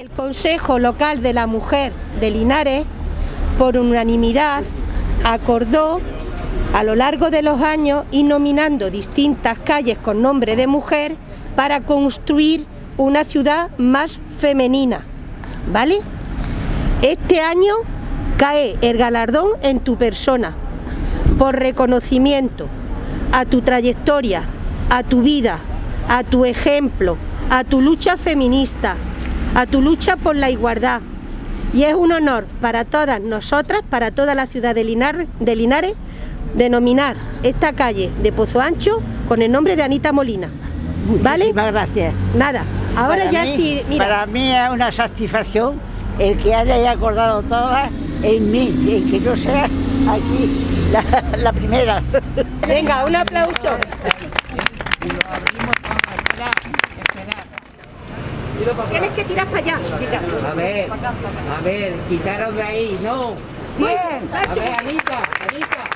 El Consejo Local de la Mujer de Linares, por unanimidad, acordó a lo largo de los años ir nominando distintas calles con nombre de mujer para construir una ciudad más femenina. ¿Vale? Este año cae el galardón en tu persona por reconocimiento a tu trayectoria, a tu vida, a tu ejemplo, a tu lucha feminista, a tu lucha por la igualdad. Y es un honor para todas nosotras, para toda la ciudad de Linares, de Linares denominar esta calle de Pozo Ancho con el nombre de Anita Molina. ¿Vale? Muchísimas gracias. Nada, ahora Para ya mí- sí, mira, Para mí es una satisfacción el que haya acordado todas en mí y que yo sea aquí la, la primera. venga, un aplauso. Tienes que tirar para allá. A ver, a ver, quitaros de ahí, no. Bien, A ver, Anita.